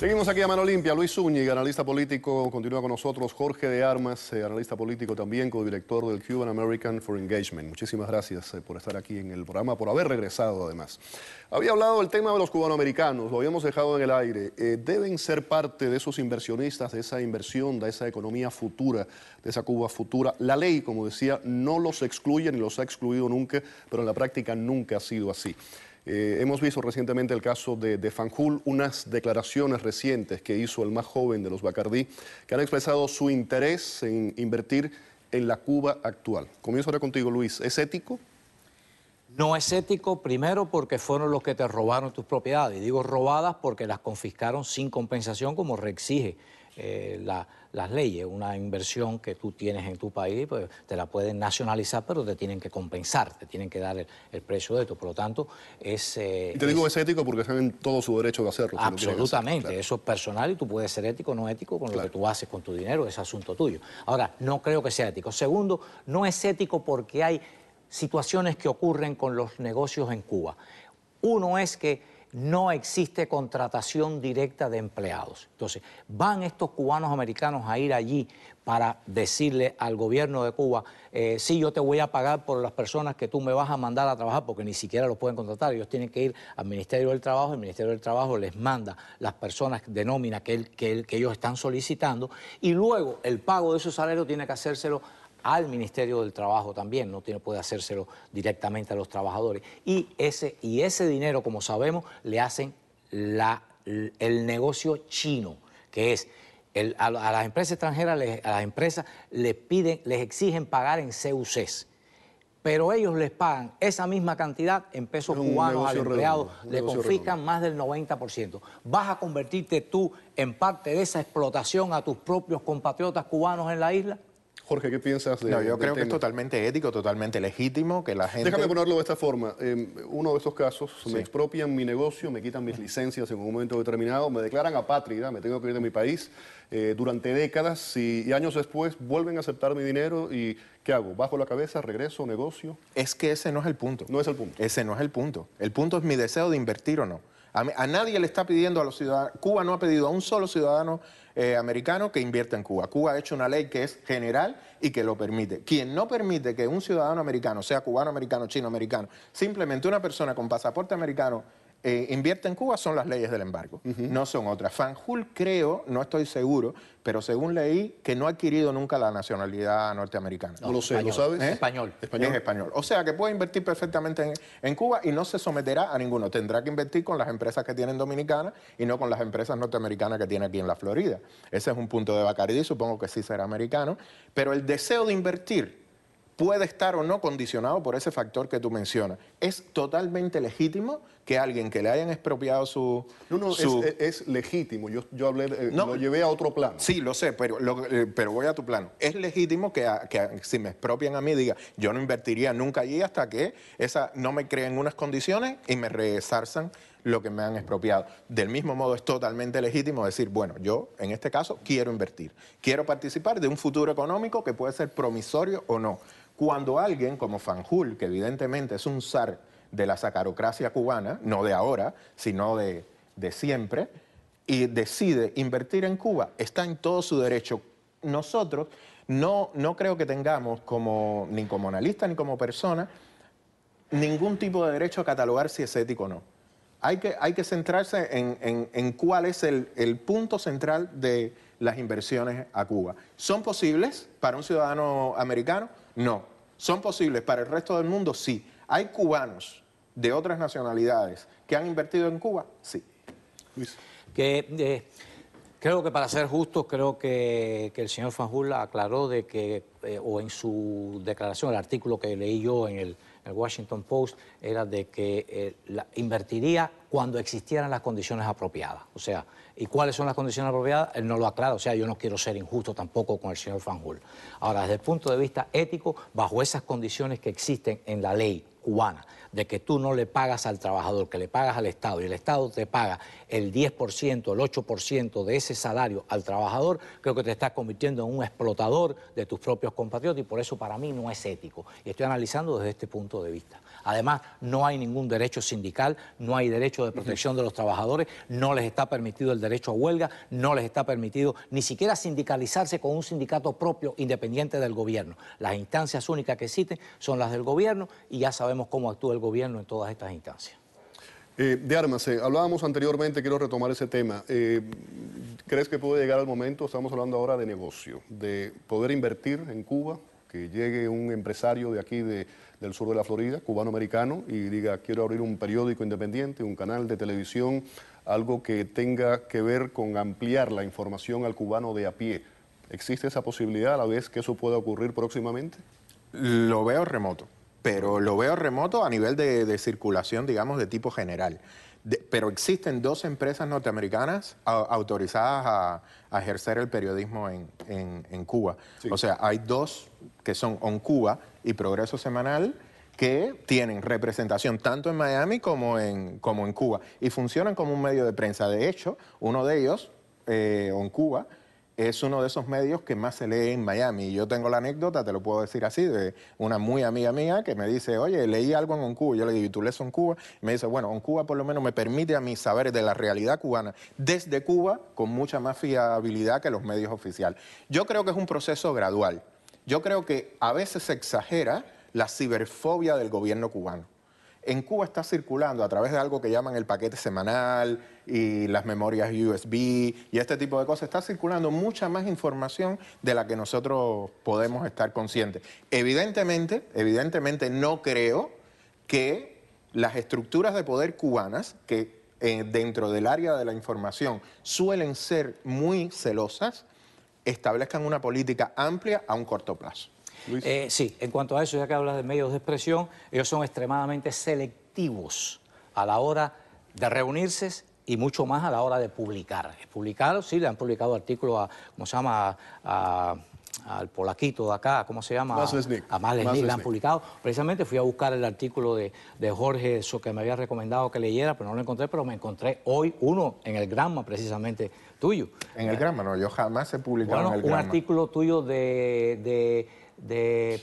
Seguimos aquí a mano limpia. Luis Zúñiga, analista político, continúa con nosotros. Jorge de Armas, eh, analista político también, co-director del Cuban American for Engagement. Muchísimas gracias eh, por estar aquí en el programa, por haber regresado además. Había hablado del tema de los cubanoamericanos, lo habíamos dejado en el aire. Eh, deben ser parte de esos inversionistas, de esa inversión, de esa economía futura, de esa Cuba futura. La ley, como decía, no los excluye ni los ha excluido nunca, pero en la práctica nunca ha sido así. Eh, hemos visto recientemente el caso de, de, Fanjul, unas declaraciones recientes que hizo el más joven de los Bacardí, que han expresado su interés en invertir en la Cuba actual. Comienzo ahora contigo, Luis. ¿Es ético? No es ético, primero porque fueron los que te robaron tus propiedades. Y digo robadas porque las confiscaron sin compensación, como reexige eh, las leyes. Una inversión que tú tienes en tu país, pues te la pueden nacionalizar, pero te tienen que compensar, te tienen que dar el, precio de esto. Por lo tanto, es... Eh, y te digo es ético porque están en todo su derecho de hacerlo. Absolutamente, eso es personal y tú puedes ser ético o no ético con lo que tú haces con tu dinero, es asunto tuyo. Ahora, no creo que sea ético. Segundo, no es ético porque hay situaciones que ocurren con los negocios en Cuba. Uno es que no existe contratación directa de empleados. Entonces, van estos cubanos americanos a ir allí para decirle al gobierno de Cuba, eh, sí, yo te voy a pagar por las personas que tú me vas a mandar a trabajar, porque ni siquiera los pueden contratar. Ellos tienen que ir al Ministerio del Trabajo, el Ministerio del Trabajo les manda las personas de nómina que, que ellos están solicitando, y luego el pago de esos salarios tiene que hacérselo al Ministerio del Trabajo también, no tiene, puede hacérselo directamente a los trabajadores. Y ese, y ese dinero, como sabemos, le hacen la, el negocio chino, que es a, las empresas extranjeras, a las empresas les piden, les exigen pagar en CUCs. Pero ellos les pagan esa misma cantidad en pesos cubanos al empleado, le confiscan más del 90%. ¿Vas a convertirte tú en parte de esa explotación a tus propios compatriotas cubanos en la isla? Jorge, ¿qué piensas de No, yo creo que es totalmente ético, totalmente legítimo que la gente... Déjame ponerlo de esta forma. En uno de estos casos, me expropian mi negocio, me quitan mis licencias en un momento determinado, me declaran apátrida, me tengo que ir de mi país eh, durante décadas y, años después vuelven a aceptar mi dinero y ¿qué hago? ¿Bajo la cabeza, regreso, negocio? Es que ese no es el punto. No es el punto. Ese no es el punto. El punto es mi deseo de invertir o no. A, nadie le está pidiendo a los ciudadanos, Cuba no ha pedido a un solo ciudadano eh, americano que invierta en Cuba. Cuba ha hecho una ley que es general y que lo permite. Quien no permite que un ciudadano americano, sea cubano americano, chino americano, simplemente una persona con pasaporte americano eh, invierte en Cuba son las leyes del embargo, no son otras. Fanjul creo, no estoy seguro, pero según leí que no ha adquirido nunca la nacionalidad norteamericana. No, lo sé, ¿lo sabes? ¿Eh? Español. español. Es español. O sea que puede invertir perfectamente en, Cuba y no se someterá a ninguno. Tendrá que invertir con las empresas que tienen dominicanas y no con las empresas norteamericanas que tiene aquí en la Florida. Ese es un punto de Bacardi, supongo que sí será americano. Pero el deseo de invertir puede estar o no condicionado por ese factor que tú mencionas. Es totalmente legítimo que alguien que le hayan expropiado su... No, no, Es, legítimo. Yo, yo hablé, lo llevé a otro plano. Sí, lo sé, pero, eh, pero voy a tu plano. Es legítimo que, si me expropian a mí, diga, yo no invertiría nunca allí hasta que esa no me creen unas condiciones y me resarzan lo que me han expropiado. Del mismo modo es totalmente legítimo decir, bueno, yo en este caso quiero invertir, quiero participar de un futuro económico que puede ser promisorio o no. Cuando alguien como Fanjul, que evidentemente es un zar de la sacarocracia cubana, no de ahora, sino de, siempre, y decide invertir en Cuba, está en todo su derecho. Nosotros no, no creo que tengamos, como, ni como analista ni como persona, ningún tipo de derecho a catalogar si es ético o no. Hay que, hay que centrarse en, cuál es el, el punto central de las inversiones a Cuba. ¿Son posibles para un ciudadano americano? No. ¿Son posibles para el resto del mundo? Sí. ¿Hay cubanos de otras nacionalidades que han invertido en Cuba? Sí. Que, eh, creo que para ser justos, creo que, el señor Fanjul aclaró de que, eh, o en su declaración, el artículo que leí yo en el, Washington Post, era de que eh, la, invertiría cuando existieran las condiciones apropiadas. O sea, ¿y cuáles son las condiciones apropiadas? Él no lo aclara, o sea, yo no quiero ser injusto tampoco con el señor Fanjul. Ahora, desde el punto de vista ético, bajo esas condiciones que existen en la ley, cubana, de que tú no le pagas al trabajador, que le pagas al Estado y el Estado te paga el 10%, el 8% de ese salario al trabajador, creo que te estás convirtiendo en un explotador de tus propios compatriotas y por eso para mí no es ético. Y estoy analizando desde este punto de vista. Además, no hay ningún derecho sindical, no hay derecho de protección de los trabajadores, no les está permitido el derecho a huelga, no les está permitido ni siquiera sindicalizarse con un sindicato propio independiente del gobierno. Las instancias únicas que existen son las del gobierno y ya sabemos cómo actúa el gobierno en todas estas instancias. Eh, de armas, eh, hablábamos anteriormente, quiero retomar ese tema. Eh, ¿Crees que puede llegar el momento, estamos hablando ahora de negocio, de poder invertir en Cuba, que llegue un empresario de aquí del sur de la Florida, cubano-americano, y diga, quiero abrir un periódico independiente, un canal de televisión, algo que tenga que ver con ampliar la información al cubano de a pie? ¿Existe esa posibilidad a la vez que eso pueda ocurrir próximamente? Lo veo remoto pero lo veo remoto a nivel de, circulación, digamos, de tipo general. pero existen dos empresas norteamericanas autorizadas a, ejercer el periodismo en, Cuba. O sea, hay dos que son On Cuba y Progreso Semanal que tienen representación tanto en Miami como en, como en Cuba y funcionan como un medio de prensa. De hecho, uno de ellos, eh, On Cuba, es uno de esos medios que más se lee en Miami. Y yo tengo la anécdota, te lo puedo decir así, de una muy amiga mía que me dice, oye, leí algo en Oncuba. Yo le digo, ¿y tú lees Oncuba? Y me dice, bueno, Oncuba por lo menos me permite a mí saber de la realidad cubana desde Cuba con mucha más fiabilidad que los medios oficiales. Yo creo que es un proceso gradual. Yo creo que a veces se exagera la ciberfobia del gobierno cubano. En Cuba está circulando a través de algo que llaman el paquete semanal y las memorias USB y este tipo de cosas, está circulando mucha más información de la que nosotros podemos estar conscientes. Evidentemente, evidentemente no creo que las estructuras de poder cubanas, que eh, dentro del área de la información suelen ser muy celosas, establezcan una política amplia a un corto plazo. Eh, sí, en cuanto a eso, ya que hablas de medios de expresión, ellos son extremadamente selectivos a la hora de reunirse y mucho más a la hora de publicar. Publicar, sí, le han publicado artículos a, ¿cómo se llama?, al polaquito de acá, ¿cómo se llama? A Malesnik, le han publicado. Precisamente fui a buscar el artículo de, Jorge, eso que me había recomendado que leyera, pero no lo encontré, pero me encontré hoy uno en el Granma, precisamente, tuyo. En el Granma, no, yo jamás he publicado en el Granma. un artículo tuyo de de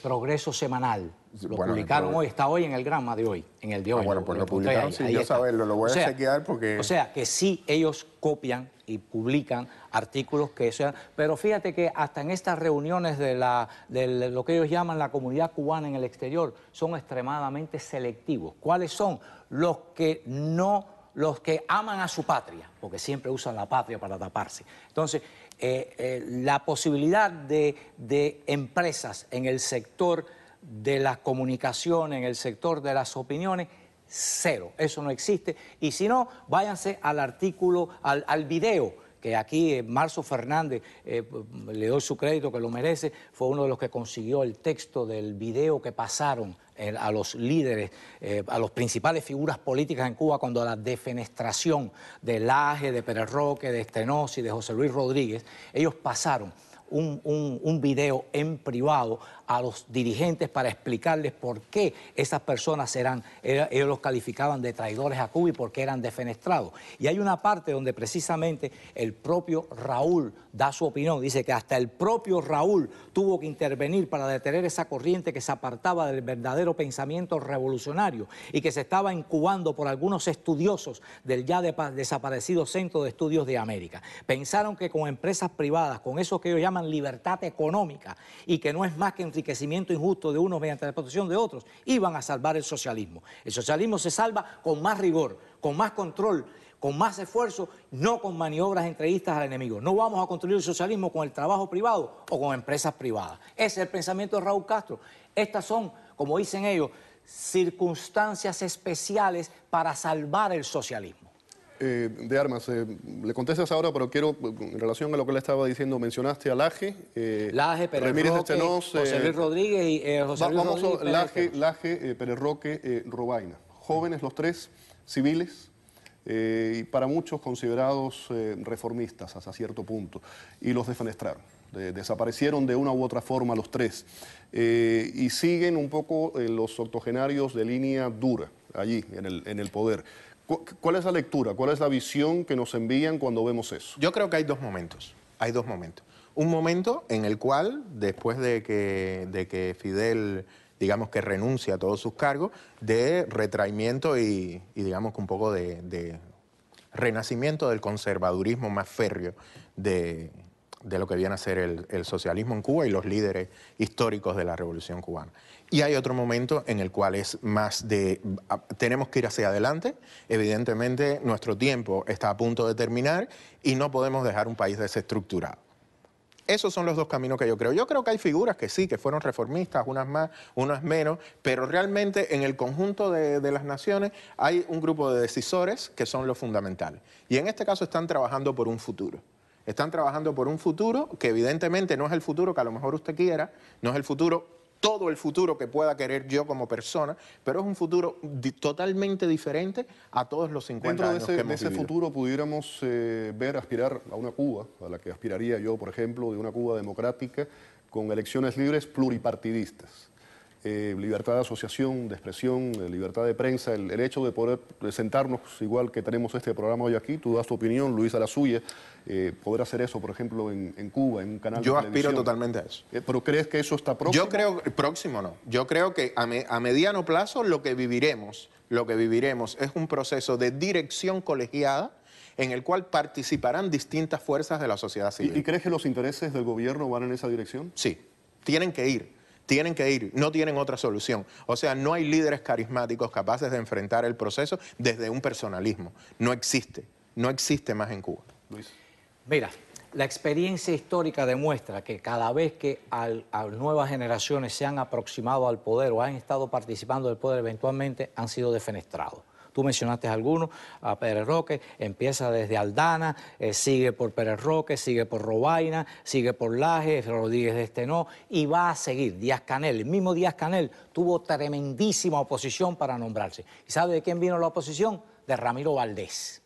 Progreso Semanal. Lo publicaron hoy, está hoy en el grama de hoy, en el de hoy. Ah, bueno, pues lo, publicaron sin yo saberlo, lo voy a chequear porque... O sea, que sí, ellos copian y publican artículos que sean... Pero fíjate que hasta en estas reuniones de, la, de lo que ellos llaman la comunidad cubana en el exterior son extremadamente selectivos. ¿Cuáles son? Los que no los que aman a su patria, porque siempre usan la patria para taparse. Entonces, eh, eh, la posibilidad de, empresas en el sector de las comunicaciones, en el sector de las opiniones, cero. Eso no existe. Y si no, váyanse al artículo, al, video que aquí eh, Marzo Fernández, le doy su crédito que lo merece, fue uno de los que consiguió el texto del video que pasaron a los líderes, a las principales figuras políticas en Cuba cuando la defenestración de Laje, de Pérez Roque, de Estenosi, de José Luis Rodríguez, ellos pasaron un, un, video en privado a los dirigentes para explicarles por qué esas personas eran, ellos los calificaban de traidores a Cuba y por qué eran defenestrados. Y hay una parte donde precisamente el propio Raúl da su opinión, dice que hasta el propio Raúl tuvo que intervenir para detener esa corriente que se apartaba del verdadero pensamiento revolucionario y que se estaba incubando por algunos estudiosos del ya desaparecido Centro de Estudios de América. Pensaron que con empresas privadas, con eso que ellos llaman libertad económica y que no es más que enriquecimiento injusto de unos mediante la protección de otros, iban a salvar el socialismo. El socialismo se salva con más rigor, con más control, con más esfuerzo, no con maniobras entrevistas al enemigo. No vamos a construir el socialismo con el trabajo privado o con empresas privadas. Ese es el pensamiento de Raúl Castro. Estas son, como dicen ellos, circunstancias especiales para salvar el socialismo. Eh, de armas, eh, le contestas ahora, pero quiero, en relación a lo que le estaba diciendo, mencionaste a Laje, eh, Laje, Pérez Roque, José Luis Rodríguez y José Luis vamos Rodríguez. Laje, Laje Pérez Roque, Robaina. Jóvenes los tres, civiles, y para muchos considerados reformistas hasta cierto punto, y los defenestraron. desaparecieron de una u otra forma los tres. Eh, y siguen un poco los octogenarios de línea dura allí, en el, en el poder. ¿Cuál es la lectura? ¿Cuál es la visión que nos envían cuando vemos eso? Yo creo que hay dos momentos. Hay dos momentos. Un momento en el cual, después de que, de que Fidel, digamos que renuncia a todos sus cargos, de retraimiento y, digamos que un poco de, renacimiento del conservadurismo más férreo de, lo que viene a ser el, socialismo en Cuba y los líderes históricos de la revolución cubana. Y hay otro momento en el cual es más de, tenemos que ir hacia adelante, evidentemente nuestro tiempo está a punto de terminar y no podemos dejar un país desestructurado. Esos son los dos caminos que yo creo. Yo creo que hay figuras que sí, que fueron reformistas, unas más, unas menos, pero realmente en el conjunto de, de, las naciones hay un grupo de decisores que son los fundamentales. Y en este caso están trabajando por un futuro. Están trabajando por un futuro que evidentemente no es el futuro que a lo mejor usted quiera, no es el futuro todo el futuro que pueda querer yo como persona, pero es un futuro totalmente diferente a todos los 50 Dentro años de ese, que hemos de ese futuro pudiéramos eh, ver aspirar a una Cuba, a la que aspiraría yo, por ejemplo, de una Cuba democrática con elecciones libres pluripartidistas. Eh, libertad de asociación, de expresión, eh, libertad de prensa, el, hecho de poder sentarnos igual que tenemos este programa hoy aquí, tú das tu opinión, Luisa la suya, eh, poder hacer eso, por ejemplo, en, Cuba, en un canal Yo de aspiro totalmente a eso. ¿Pero crees que eso está próximo? Yo creo, próximo no, yo creo que a, a mediano plazo lo que viviremos, lo que viviremos es un proceso de dirección colegiada en el cual participarán distintas fuerzas de la sociedad civil. ¿Y, crees que los intereses del gobierno van en esa dirección? Sí, tienen que ir tienen que ir, no tienen otra solución. O sea, no hay líderes carismáticos capaces de enfrentar el proceso desde un personalismo. No existe, no existe más en Cuba. Luis. Mira, la experiencia histórica demuestra que cada vez que nuevas generaciones se han aproximado al poder o han estado participando del poder, eventualmente han sido defenestrados. Tú mencionaste algunos, a Pérez Roque, empieza desde Aldana, eh, sigue por Pérez Roque, sigue por Robaina, sigue por Laje, Rodríguez de Estenó y va a seguir Díaz Canel. El mismo Díaz Canel tuvo tremendísima oposición para nombrarse. ¿Y sabe de quién vino la oposición? De Ramiro Valdés.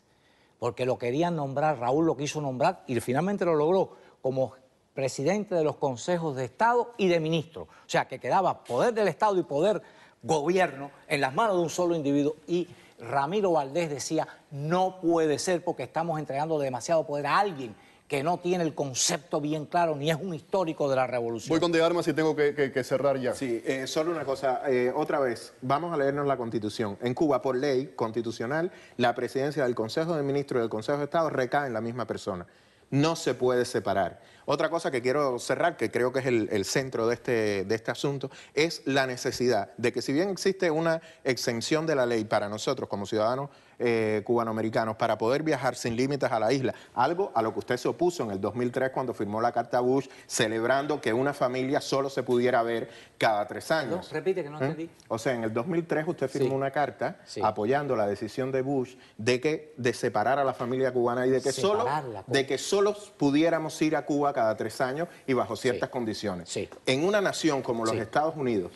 Porque lo querían nombrar, Raúl lo quiso nombrar y finalmente lo logró como presidente de los consejos de Estado y de ministro. O sea, que quedaba poder del Estado y poder gobierno en las manos de un solo individuo y Ramiro Valdés decía, no puede ser porque estamos entregando demasiado poder a alguien que no tiene el concepto bien claro ni es un histórico de la revolución. Voy con de armas y tengo que, cerrar ya. Sí, eh, solo una cosa, eh, otra vez, vamos a leernos la Constitución. En Cuba, por ley constitucional, la presidencia del Consejo de Ministros y del Consejo de Estado recae en la misma persona. No se puede separar. Otra cosa que quiero cerrar, que creo que es el, centro de este, de este asunto, es la necesidad de que si bien existe una exención de la ley para nosotros como ciudadanos eh, cubanoamericanos para poder viajar sin límites a la isla, algo a lo que usted se opuso en el 2003 cuando firmó la Carta Bush, celebrando que una familia solo se pudiera ver cada tres años. repite que no ¿Eh? entendí. O sea, en el 2003 usted firmó una carta apoyando la decisión de Bush de que de separar a la familia cubana y de que solo de que solo pudiéramos ir a Cuba cada tres años y bajo ciertas condiciones. En una nación como los Estados Unidos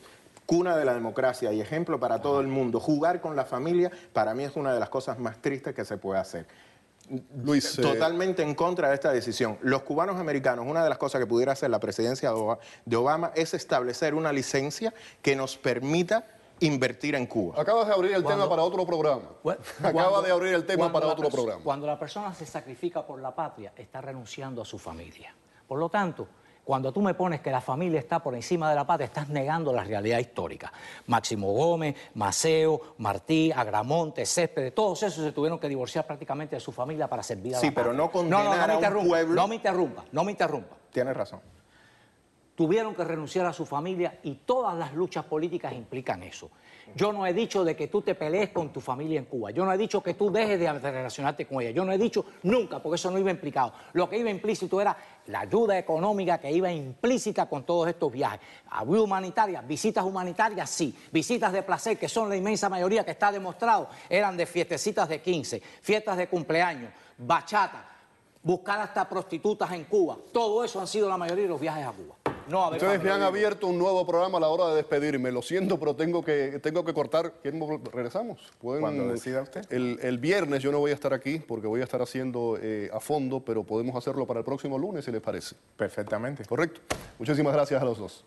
cuna de la democracia y ejemplo para todo el mundo. Jugar con la familia para mí es una de las cosas más tristes que se puede hacer. Luis, eh, Totalmente en contra de esta decisión. Los cubanos americanos, una de las cosas que pudiera hacer la presidencia de Obama es establecer una licencia que nos permita invertir en Cuba. Acabas de abrir el tema para otro programa. Acaba de abrir el tema para otro programa. Cuando la persona se sacrifica por la patria, está renunciando a su familia. Por lo tanto, cuando tú me pones que la familia está por encima de la patria, estás negando la realidad histórica. Máximo Gómez, Maceo, Martí, Agramonte, Céspedes, todos esos se tuvieron que divorciar prácticamente de su familia para servir a sí, la patria. Sí, pero no condenar no, no, a un pueblo... No me interrumpa, no me interrumpa. Tienes razón. Tuvieron que renunciar a su familia y todas las luchas políticas implican eso. Yo no he dicho de que tú te pelees con tu familia en Cuba. Yo no he dicho que tú dejes de relacionarte con ella. Yo no he dicho nunca, porque eso no iba implicado. Lo que iba implícito era la ayuda económica que iba implícita con todos estos viajes. Había humanitarias, visitas humanitarias, sí. Visitas de placer, que son la inmensa mayoría que está demostrado, eran de fiestecitas de 15, fiestas de cumpleaños, bachata, buscar hasta prostitutas en Cuba. Todo eso han sido la mayoría de los viajes a Cuba. No Ustedes me han abierto un nuevo programa a la hora de despedirme. Lo siento, pero tengo que, tengo que cortar. ¿Quieren vol- ¿Regresamos? ¿Pueden- Cuando decida usted. El, el viernes yo no voy a estar aquí porque voy a estar haciendo eh, a fondo, pero podemos hacerlo para el próximo lunes si les parece. Perfectamente. Correcto. Muchísimas gracias a los dos.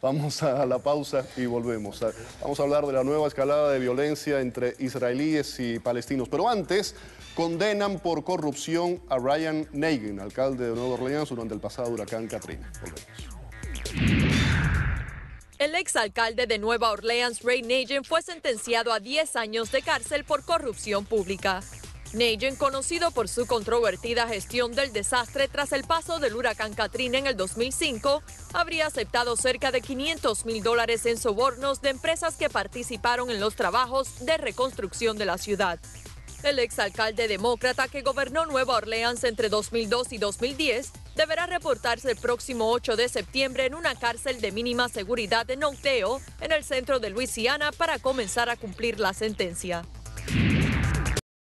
Vamos a la pausa y volvemos. Vamos a hablar de la nueva escalada de violencia entre israelíes y palestinos. Pero antes, condenan por corrupción a Ryan Nagin, alcalde de Nueva Orleans, durante el pasado huracán Katrina. Volvemos. El exalcalde de Nueva Orleans, Ray Nagin, fue sentenciado a 10 años de cárcel por corrupción pública. Nagin, conocido por su controvertida gestión del desastre tras el paso del huracán Katrina en el 2005, habría aceptado cerca de 500 mil dólares en sobornos de empresas que participaron en los trabajos de reconstrucción de la ciudad. El exalcalde demócrata que gobernó Nueva Orleans entre 2002 y 2010 deberá reportarse el próximo 8 de septiembre en una cárcel de mínima seguridad en Oakdale, en el centro de Luisiana, para comenzar a cumplir la sentencia.